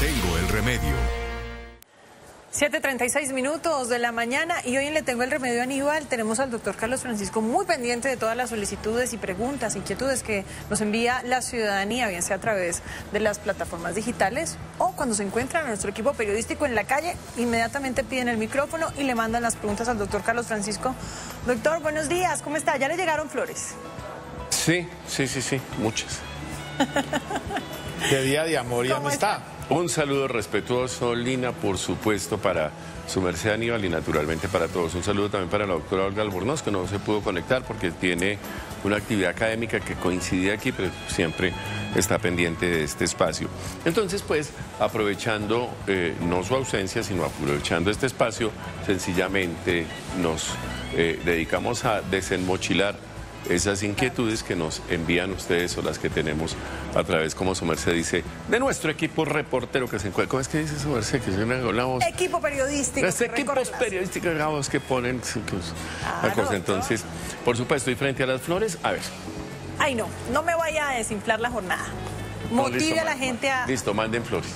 tengo el remedio. 7.36 minutos de la mañana y hoy en Le Tengo el Remedio Aníbal tenemos al doctor Carlos Francisco muy pendiente de todas las solicitudes y preguntas, inquietudes que nos envía la ciudadanía, bien sea a través de las plataformas digitales o cuando se encuentran a nuestro equipo periodístico en la calle, inmediatamente piden el micrófono y le mandan las preguntas al doctor Carlos Francisco. Doctor, buenos días, ¿cómo está? ¿Ya le llegaron flores? Sí, sí, sí, sí, muchas. de día de amor y amistad. Un saludo respetuoso, Lina, por supuesto, para su merced Aníbal y naturalmente para todos. Un saludo también para la doctora Olga Albornoz, que no se pudo conectar porque tiene una actividad académica que coincide aquí, pero siempre está pendiente de este espacio. Entonces, pues, aprovechando eh, no su ausencia, sino aprovechando este espacio, sencillamente nos eh, dedicamos a desenmochilar esas inquietudes que nos envían ustedes o las que tenemos a través, como su merced dice, de nuestro equipo reportero que se encuentra. ¿Cómo es que dice su merced? Que voz. Equipo periodístico. Los equipos periodísticos la voz que ponen la cosa. Entonces, por supuesto, y frente a las flores, a ver. Ay, no, no me vaya a desinflar la jornada. Motive a la gente a... Listo, manden flores.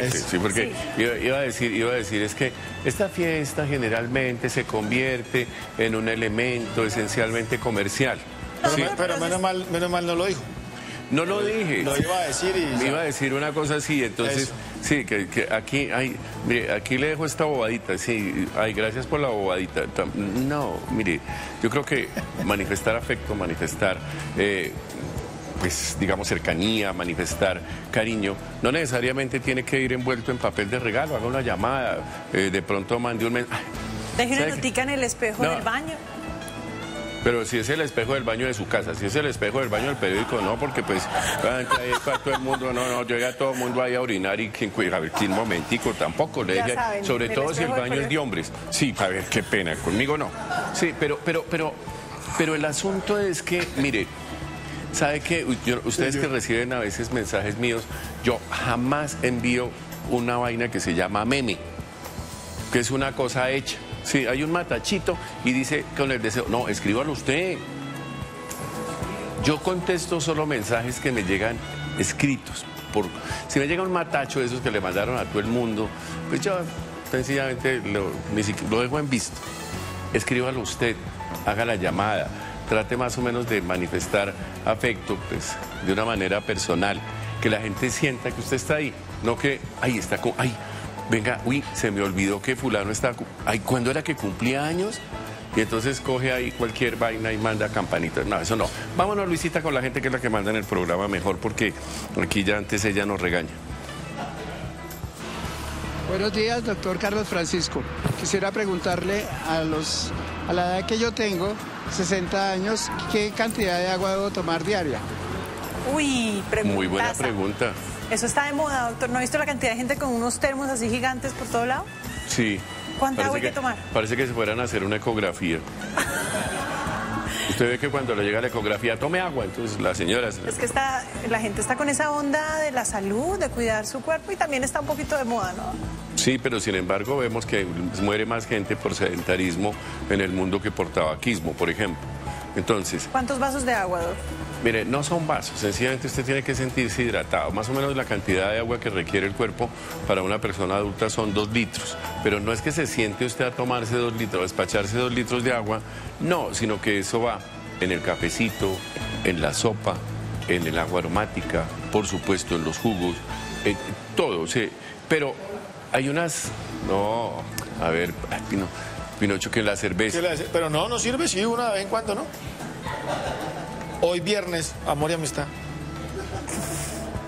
Sí, porque Iba, a decir, iba a decir, es que esta fiesta generalmente se convierte en un elemento esencialmente comercial. pero, menos, mal, menos mal no lo dijo. No lo dije. Lo iba a decir y... iba a decir una cosa así, entonces, sí, que, aquí, hay, mire, aquí le dejo esta bobadita, sí, ay, gracias por la bobadita. No, mire, yo creo que manifestar afecto, manifestar eh, pues, digamos, cercanía, manifestar cariño, no necesariamente tiene que ir envuelto en papel de regalo, haga una llamada, eh, de pronto mande un mensaje. Deje una notica en el espejo del baño. Pero si es el espejo del baño de su casa, si es el espejo del baño del periódico, no, porque pues ahí todo el mundo, no, no, llega todo el mundo ahí a orinar y que, a ver, un momentico, tampoco le dije, sobre todo si el baño es de hombres. Sí, a ver, qué pena, conmigo no. Sí, pero, pero, pero, pero el asunto es que, mire, ¿Sabe qué? ustedes que reciben a veces mensajes míos, yo jamás envío una vaina que se llama meme, que es una cosa hecha. Sí, hay un matachito y dice con el deseo, no, escríbalo usted. Yo contesto solo mensajes que me llegan escritos. Por, si me llega un matacho de esos que le mandaron a todo el mundo, pues yo sencillamente lo, lo dejo en visto. Escríbalo usted, haga la llamada trate más o menos de manifestar afecto, pues, de una manera personal, que la gente sienta que usted está ahí, no que, ahí está, ay, venga, uy, se me olvidó que fulano está, ay, ¿cuándo era que cumplía años? Y entonces coge ahí cualquier vaina y manda campanitas. No, eso no. Vámonos, Luisita, con la gente que es la que manda en el programa mejor, porque aquí ya antes ella nos regaña. Buenos días, doctor Carlos Francisco. Quisiera preguntarle a, los, a la edad que yo tengo, 60 años, ¿qué cantidad de agua debo tomar diaria? Uy, pregunta. Muy buena pregunta. Eso está de moda, doctor. ¿No ha visto la cantidad de gente con unos termos así gigantes por todo lado? Sí. ¿Cuánta agua hay que, tomar? Parece que se fueran a hacer una ecografía. Usted ve que cuando le llega la ecografía, tome agua, entonces la señora... Es que está, la gente está con esa onda de la salud, de cuidar su cuerpo y también está un poquito de moda, ¿no? Sí, pero sin embargo vemos que muere más gente por sedentarismo en el mundo que por tabaquismo, por ejemplo. Entonces... ¿Cuántos vasos de agua, doctor? Mire, no son vasos, sencillamente usted tiene que sentirse hidratado. Más o menos la cantidad de agua que requiere el cuerpo para una persona adulta son dos litros. Pero no es que se siente usted a tomarse dos litros, a despacharse dos litros de agua, no, sino que eso va en el cafecito, en la sopa, en el agua aromática, por supuesto en los jugos, en todo. pero hay unas... No, a ver, Pinocho, que la cerveza... Pero no, no sirve, sí, una vez en cuando, ¿no? Hoy viernes, amor y amistad.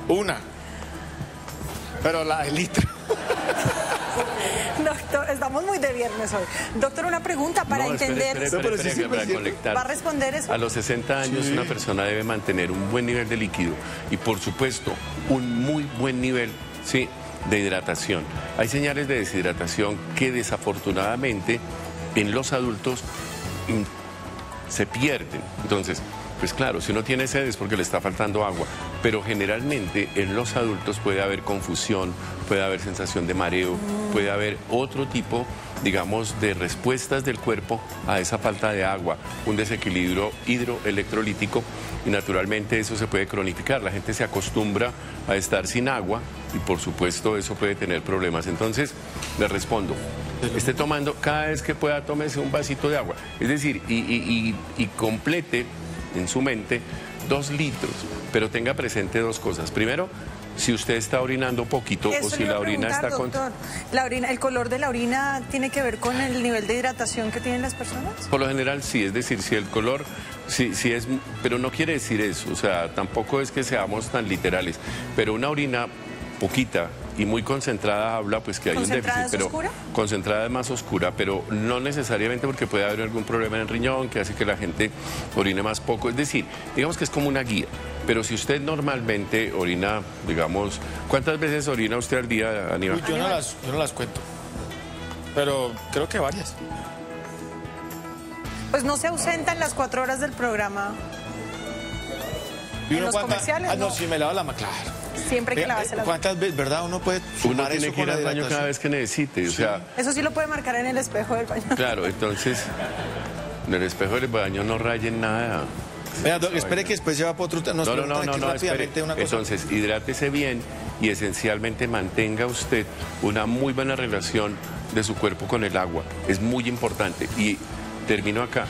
Una. Pero la de litro. Doctor, estamos muy de viernes hoy. Doctor, una pregunta para entender. ¿Va a responder eso? A los 60 años una persona debe mantener un buen nivel de líquido y por supuesto un muy buen nivel, sí, de hidratación. Hay señales de deshidratación que desafortunadamente en los adultos se pierden. Entonces, pues claro, si uno tiene sed es porque le está faltando agua, pero generalmente en los adultos puede haber confusión, puede haber sensación de mareo, puede haber otro tipo, digamos, de respuestas del cuerpo a esa falta de agua, un desequilibrio hidroelectrolítico y naturalmente eso se puede cronificar. La gente se acostumbra a estar sin agua y por supuesto eso puede tener problemas. Entonces, le respondo, esté tomando, cada vez que pueda, tómese un vasito de agua. Es decir, y, y complete en su mente dos litros, pero tenga presente dos cosas. Primero, si usted está orinando poquito o si la orina está con... ¿La orina, ¿El color de la orina tiene que ver con el nivel de hidratación que tienen las personas? Por lo general sí, es decir, si el color, sí, sí es, pero no quiere decir eso, o sea, tampoco es que seamos tan literales, pero una orina poquita y muy concentrada habla pues que hay un déficit, pero oscura? concentrada es más oscura, pero no necesariamente porque puede haber algún problema en el riñón que hace que la gente orine más poco, es decir, digamos que es como una guía. Pero si usted normalmente orina, digamos, ¿cuántas veces orina usted al día, Aníbal? yo, no las, yo no las cuento, pero creo que varias. Pues no se ausenta en las cuatro horas del programa. ¿Y en los comerciales? Ah, no, si me lava la mano, claro. Siempre que lavarse las ¿Cuántas veces, verdad? Uno puede Uno tiene que ir al baño cada vez que necesite, o sea... Eso sí lo puede marcar en el espejo del baño. Claro, entonces, en el espejo del baño no rayen nada. Vea, espere que después lleva por otro... Nos no, no, no, no, no espere. Una cosa. Entonces, hidrátese bien y esencialmente mantenga usted una muy buena relación de su cuerpo con el agua. Es muy importante. Y termino acá.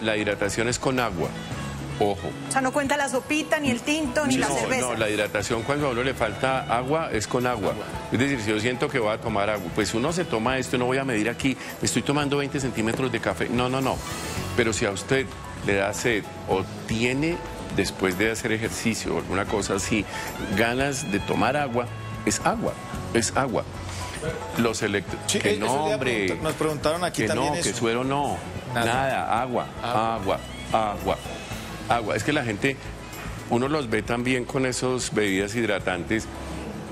la hidratación es con agua. Ojo. O sea, no cuenta la sopita, ni el tinto, ni la cerveza. No, la hidratación cuando a uno le falta agua es con agua. Es decir, si yo siento que voy a tomar agua, pues uno se toma esto, no voy a medir aquí, me estoy tomando 20 centímetros de café. No, no, no. Pero si a usted le da sed o tiene después de hacer ejercicio o alguna cosa así, ganas de tomar agua, es agua, es agua. Los electros. que no, hombre. Nos preguntaron aquí que también no, que suero no. Nada, agua, agua, agua, agua. Es que la gente, uno los ve también con esas bebidas hidratantes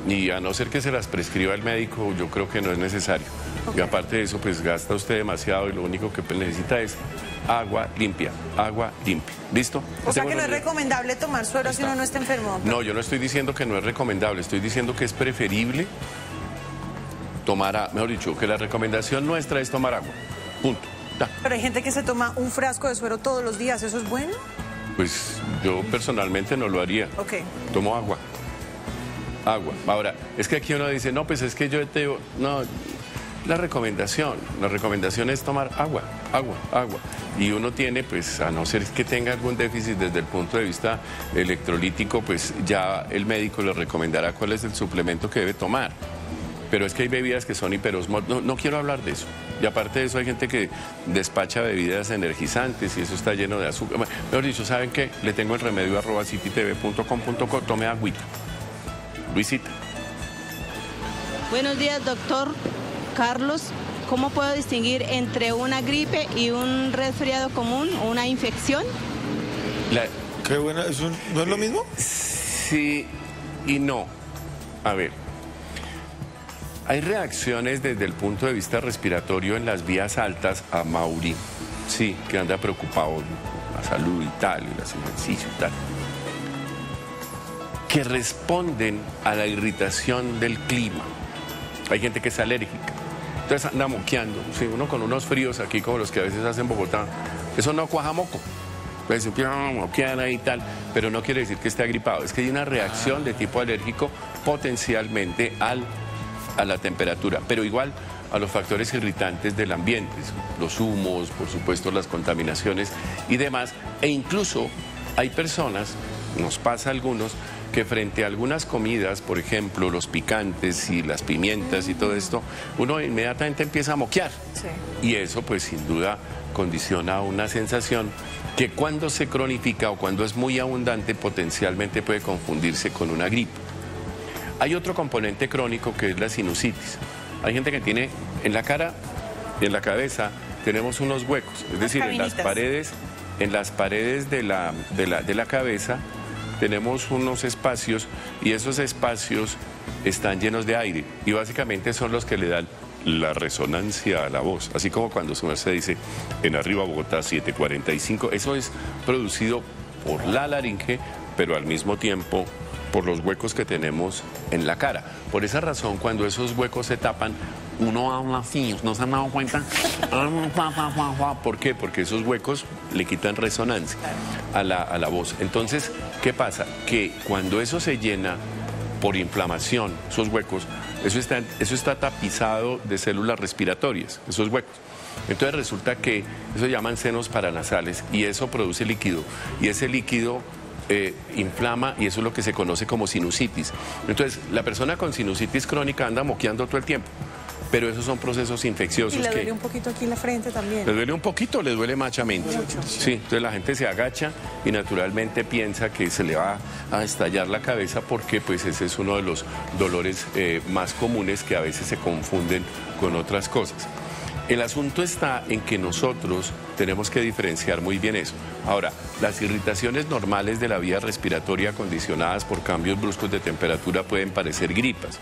y a no ser que se las prescriba el médico, yo creo que no es necesario. Y aparte de eso, pues gasta usted demasiado y lo único que necesita es agua limpia, agua limpia. ¿Listo? O sea que no es recomendable tomar suero si uno no está enfermo. No, yo no estoy diciendo que no es recomendable, estoy diciendo que es preferible tomar, agua. mejor dicho, que la recomendación nuestra es tomar agua. Punto. Pero hay gente que se toma un frasco de suero todos los días, ¿eso es bueno? Pues yo personalmente no lo haría. Ok. Tomo agua. Agua. Ahora, es que aquí uno dice, no, pues es que yo te... No, la recomendación. La recomendación es tomar agua, agua, agua. Y uno tiene, pues, a no ser que tenga algún déficit desde el punto de vista electrolítico, pues ya el médico le recomendará cuál es el suplemento que debe tomar. Pero es que hay bebidas que son hiperosmos. No, quiero hablar de eso. Y aparte de eso hay gente que despacha bebidas energizantes y eso está lleno de azúcar. mejor dicho, ¿saben qué? Le tengo el remedio arroba cititv.com.co. Tome agüita. Luisita. Buenos días, doctor. Carlos, ¿cómo puedo distinguir entre una gripe y un resfriado común o una infección? Qué buena, ¿no es lo mismo? Sí y no. A ver, hay reacciones desde el punto de vista respiratorio en las vías altas a Mauri, sí, que anda preocupado la salud y tal, y el ejercicio y tal, que responden a la irritación del clima. Hay gente que es alérgica. Entonces anda moqueando. Sí, uno con unos fríos aquí como los que a veces hacen en Bogotá, eso no cuaja moco. Pues empieza ahí y tal, pero no quiere decir que esté agripado. Es que hay una reacción de tipo alérgico potencialmente al, a la temperatura, pero igual a los factores irritantes del ambiente, los humos, por supuesto las contaminaciones y demás. E incluso hay personas, nos pasa a algunos, que frente a algunas comidas, por ejemplo, los picantes y las pimientas y todo esto, uno inmediatamente empieza a moquear. Y eso, pues sin duda, condiciona una sensación que cuando se cronifica o cuando es muy abundante, potencialmente puede confundirse con una gripe. Hay otro componente crónico que es la sinusitis. Hay gente que tiene en la cara y en la cabeza tenemos unos huecos, es decir, en las paredes, en las paredes de la, de la, de la cabeza tenemos unos espacios y esos espacios están llenos de aire. Y básicamente son los que le dan la resonancia a la voz, así como cuando su se dice en arriba Bogotá 745, eso es producido por la laringe, pero al mismo tiempo por los huecos que tenemos en la cara. Por esa razón, cuando esos huecos se tapan, uno habla así, ¿no se han dado cuenta? ¿Por qué? Porque esos huecos le quitan resonancia a la, a la voz. Entonces, ¿qué pasa? Que cuando eso se llena por inflamación, esos huecos, eso está, eso está tapizado de células respiratorias, esos huecos. Entonces resulta que eso llaman senos paranasales y eso produce líquido. Y ese líquido eh, inflama y eso es lo que se conoce como sinusitis. Entonces, la persona con sinusitis crónica anda moqueando todo el tiempo. Pero esos son procesos infecciosos. Y le duele que, un poquito aquí en la frente también. le duele un poquito, le duele machamente. Sí, entonces la gente se agacha y naturalmente piensa que se le va a estallar la cabeza porque pues ese es uno de los dolores eh, más comunes que a veces se confunden con otras cosas. El asunto está en que nosotros tenemos que diferenciar muy bien eso. Ahora, las irritaciones normales de la vía respiratoria condicionadas por cambios bruscos de temperatura pueden parecer gripas,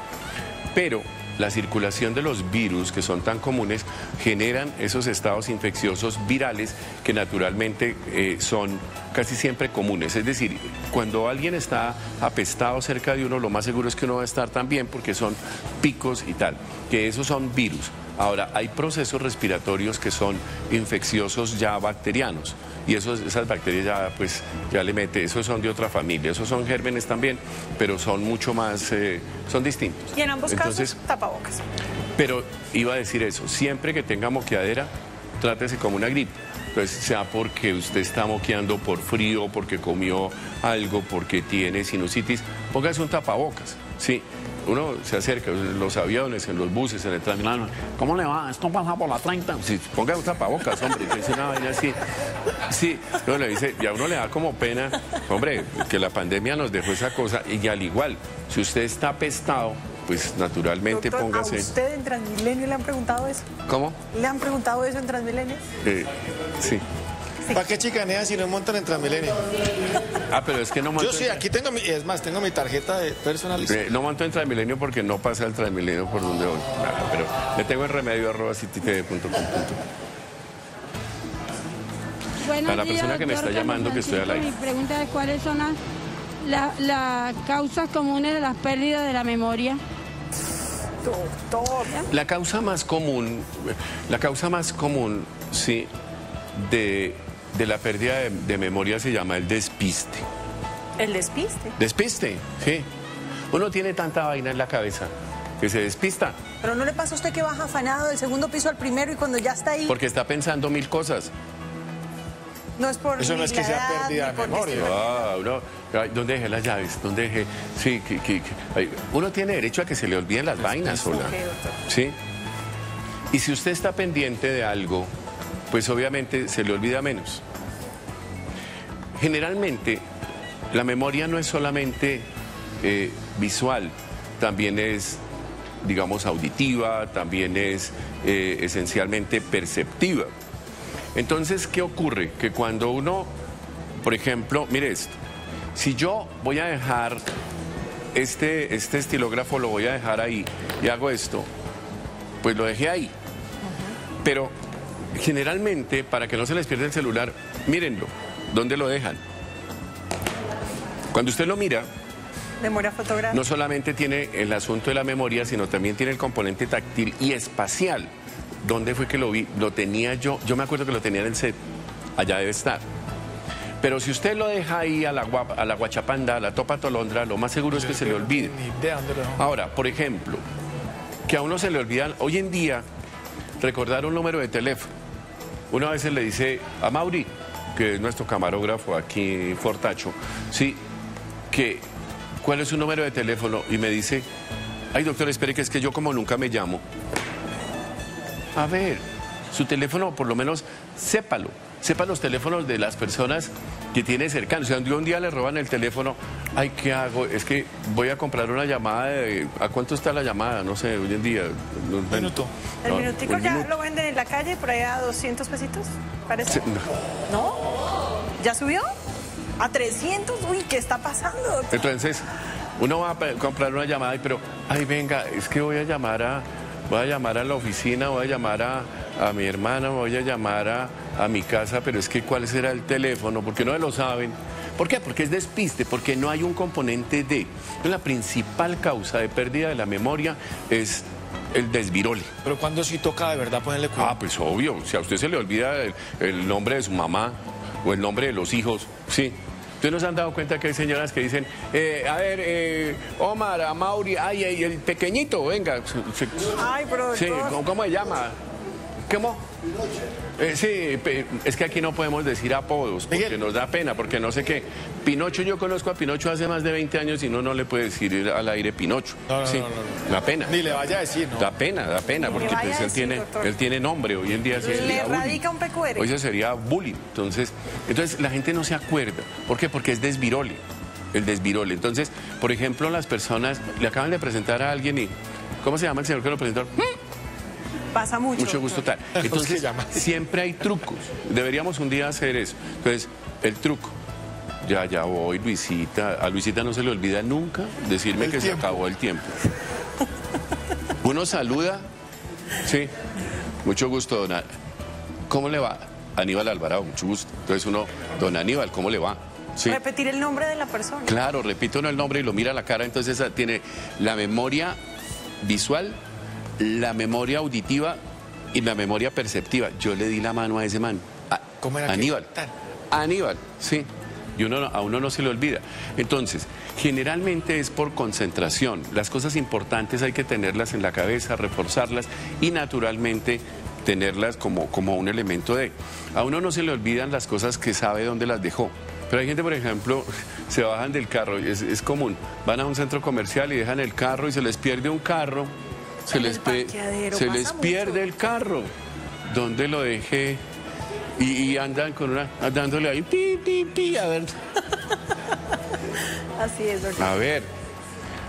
pero la circulación de los virus que son tan comunes generan esos estados infecciosos virales que naturalmente eh, son casi siempre comunes. Es decir, cuando alguien está apestado cerca de uno, lo más seguro es que uno va a estar también porque son picos y tal, que esos son virus. Ahora, hay procesos respiratorios que son infecciosos ya bacterianos y esos, esas bacterias ya, pues, ya le mete, esos son de otra familia, esos son gérmenes también, pero son mucho más, eh, son distintos. Y en ambos Entonces, casos, tapabocas. pero iba a decir eso, siempre que tenga moqueadera, trátese como una gripe. Entonces, sea porque usted está moqueando por frío, porque comió algo, porque tiene sinusitis, póngase un tapabocas, ¿sí? Uno se acerca en los aviones, en los buses, en el Transmilenio. ¿Cómo le va? ¿Esto pasa por la 30? Sí, ponga un tapabocas, hombre. que dice una vaina así. Sí, no, le dice, y a uno le da como pena, hombre, que la pandemia nos dejó esa cosa. Y al igual, si usted está apestado, pues naturalmente Doctor, póngase. ¿A usted en Transmilenio le han preguntado eso? ¿Cómo? ¿Le han preguntado eso en Transmilenio? Eh, sí. ¿Para qué chicanean si no montan en Transmilenio? Ah, pero es que no Yo monto, sí, aquí tengo mi, es más, tengo mi tarjeta de personalizada. eh, no monto en Transmilenio porque no pasa el Transmilenio por donde voy. Nada, pero le tengo el remedio arroba cititv.com. Buenos A la días, persona que me está llamando, que estoy al aire. Mi pregunta es cuáles son las, la- las causas comunes de las pérdidas de la memoria. Doctor. La causa más común, la causa más común, sí, de, de la pérdida de, de memoria se llama el despiste. El despiste. Despiste, sí. Uno tiene tanta vaina en la cabeza que se despista Pero no le pasa a usted que baja afanado del segundo piso al primero y cuando ya está ahí, porque está pensando mil cosas. no es por Eso no es que sea pérdida de memoria. Ah, uno, ay, ¿Dónde dejé las llaves? ¿Dónde dejé? Sí, que, que- uno tiene derecho a que se le olviden las vainas, sola. ¿Sí? Y si usted está pendiente de algo, pues obviamente se le olvida menos. Generalmente, la memoria no es solamente eh, visual, también es, digamos, auditiva, también es eh, esencialmente perceptiva. Entonces, ¿qué ocurre? Que cuando uno, por ejemplo, mire esto, si yo voy a dejar este, este estilógrafo, lo voy a dejar ahí y hago esto, pues lo dejé ahí. Pero generalmente, para que no se les pierda el celular, mírenlo, ¿dónde lo dejan? Cuando usted lo mira, Memoria fotográfica. no solamente tiene el asunto de la memoria, sino también tiene el componente táctil y espacial. ¿Dónde fue que lo vi? Lo tenía yo, yo me acuerdo que lo tenía en el set, allá debe estar. Pero si usted lo deja ahí a la, a la guachapanda, a la topa tolondra, lo más seguro es que se le olvide. Ahora, por ejemplo, que a uno se le olvidan, hoy en día, recordar un número de teléfono. Uno a veces le dice a Mauri, que es nuestro camarógrafo aquí en Fortacho, sí, que cuál es su número de teléfono y me dice, ay doctor, espere que es que yo como nunca me llamo. A ver, su teléfono por lo menos sépalo, sepa los teléfonos de las personas que tiene cercanos. O sea, un día le roban el teléfono, ay, ¿qué hago? Es que voy a comprar una llamada de... ¿A cuánto está la llamada? No sé, hoy en día. Un minuto. El minutico ya lo venden en la calle por ahí a 200 pesitos, parece. ¿No? ¿Ya subió? ¿A 300? Uy, ¿qué está pasando? doctor? Entonces, uno va a comprar una llamada, y pero, ay, venga, es que voy a llamar a, voy a llamar a la oficina, voy a llamar a, a mi hermana, voy a llamar a, a mi casa, pero es que cuál será el teléfono, porque no lo saben. ¿Por qué? Porque es despiste, porque no hay un componente de. La principal causa de pérdida de la memoria es el desvirole. Pero cuando sí toca de verdad ponerle cuidado. Ah, pues obvio, si a usted se le olvida el, el nombre de su mamá o el nombre de los hijos, sí. Ustedes nos han dado cuenta que hay señoras que dicen, eh, a ver, eh, Omar, a Mauri, ay, ay, el pequeñito, venga. Se- Ay, pero Sí, ¿cómo, cómo se llama? ¿Cómo? Eh, sí, es que aquí no podemos decir apodos porque Miguel. nos da pena, porque no sé qué. Pinocho, yo conozco a Pinocho hace más de 20 años y no, no le puede decir al aire Pinocho. No, no, sí, no, no, no. Da pena. Ni le vaya a decir, ¿no? Da pena, da pena, Ni porque pues, a él, decir, tiene, doctor. él tiene nombre, hoy en día sí Le sería bullying. radica un PQR. Hoy se sería bullying. Entonces, entonces la gente no se acuerda. ¿Por qué? Porque es desvirole. El desvirole. Entonces, por ejemplo, las personas le acaban de presentar a alguien y. ¿Cómo se llama el señor que lo presentó? Pasa mucho. Mucho gusto tal. Entonces, siempre hay trucos. Deberíamos un día hacer eso. Entonces, el truco. Ya, ya voy, Luisita. A Luisita no se le olvida nunca decirme El que tiempo. se acabó el tiempo. Uno saluda. Sí. Mucho gusto, don. A- ¿Cómo le va? Aníbal Alvarado, mucho gusto. Entonces uno, don Aníbal, ¿cómo le va? Sí. Repetir el nombre de la persona. Claro, repito uno el nombre y lo mira a la cara, entonces tiene la memoria visual, la memoria auditiva y la memoria perceptiva. Yo le di la mano a ese man, a- ¿Cómo era Aníbal. Aníbal, sí. Y uno, no- a uno no se le olvida. Entonces, generalmente es por concentración. Las cosas importantes hay que tenerlas en la cabeza, reforzarlas y naturalmente tenerlas como, como un elemento de... A uno no se le olvidan las cosas que sabe dónde las dejó. Pero hay gente, por ejemplo, se bajan del carro, es común, van a un centro comercial y dejan el carro y se les pierde un carro, se les, pe- se les mucho. pierde el carro. ¿Dónde lo dejé? Y, y andan con una, dándole ahí, pi, pi, pi, a ver, Así es, doctor. a ver.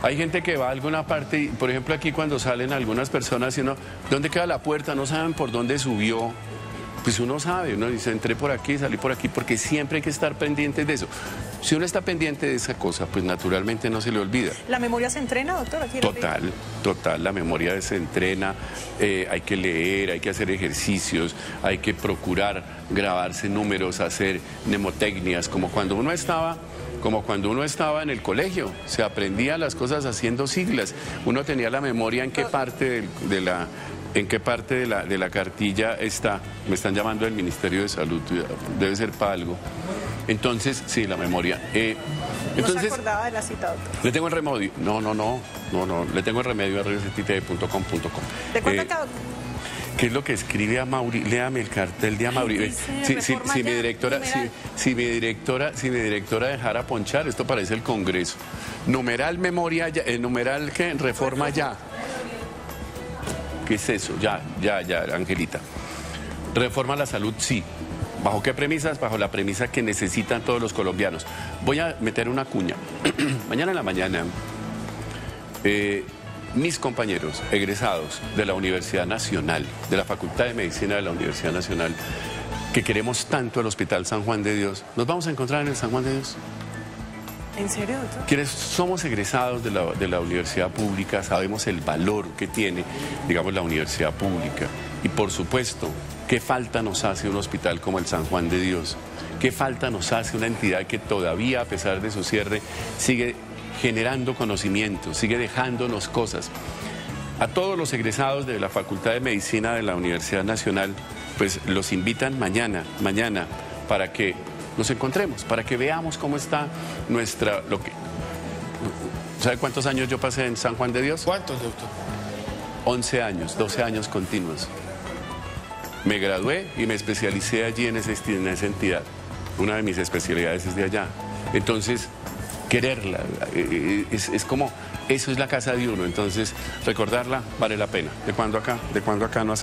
Hay gente que va a alguna parte, y, por ejemplo aquí cuando salen algunas personas y uno, ¿dónde queda la puerta? No saben por dónde subió. Pues uno sabe, uno dice, entré por aquí, salí por aquí, porque siempre hay que estar pendientes de eso. Si uno está pendiente de esa cosa, pues naturalmente no se le olvida. ¿La memoria se entrena, doctor? Aquí. Total, total, la memoria se entrena, eh, hay que leer, hay que hacer ejercicios, hay que procurar grabarse números, hacer mnemotecnias, como cuando uno estaba, como cuando uno estaba en el colegio, se aprendía las cosas haciendo siglas, uno tenía la memoria en qué parte de, la en qué parte de la, de la cartilla está, me están llamando del Ministerio de Salud, debe ser para algo. Entonces, sí, la memoria. Eh, No se acordaba de la cita, doctor. le tengo el remedio. No, no, no. No, no. Le tengo el remedio a recetite.com.com. ¿De cuánto Eh? ¿Qué es lo que escribe a Mauri? Léame el cartel de a Mauri. Ve, dice, Si, si- si mi directora, si, mi directora, si mi directora dejara ponchar, esto parece el Congreso. Numeral memoria ya, eh, numeral qué? Reforma ya. ¿Qué es eso? Ya, ya, ya, Angelita. Reforma la salud, sí. ¿Bajo qué premisas? Bajo la premisa que necesitan todos los colombianos. Voy a meter una cuña. Mañana en la mañana, eh, mis compañeros egresados de la Universidad Nacional, de la Facultad de Medicina de la Universidad Nacional, que queremos tanto el Hospital San Juan de Dios, ¿nos vamos a encontrar en el San Juan de Dios? ¿En serio, doctor? Quienes somos egresados de la, de la universidad pública sabemos el valor que tiene, digamos, la universidad pública. Y por supuesto, ¿qué falta nos hace un hospital como el San Juan de Dios? ¿Qué falta nos hace una entidad que todavía, a pesar de su cierre, sigue generando conocimiento, sigue dejándonos cosas? A todos los egresados de la Facultad de Medicina de la Universidad Nacional, pues los invitan mañana, mañana, para que nos encontremos, para que veamos cómo está nuestra... Lo que, ¿Sabe cuántos años yo pasé en San Juan de Dios? ¿Cuántos, doctor? 11 años, 12 años continuos. Me gradué y me especialicé allí en, ese, en esa entidad. Una de mis especialidades es de allá. Entonces, quererla, eh, es, es como, eso es la casa de uno. Entonces, recordarla vale la pena. ¿De cuando acá? ¿De cuando acá no?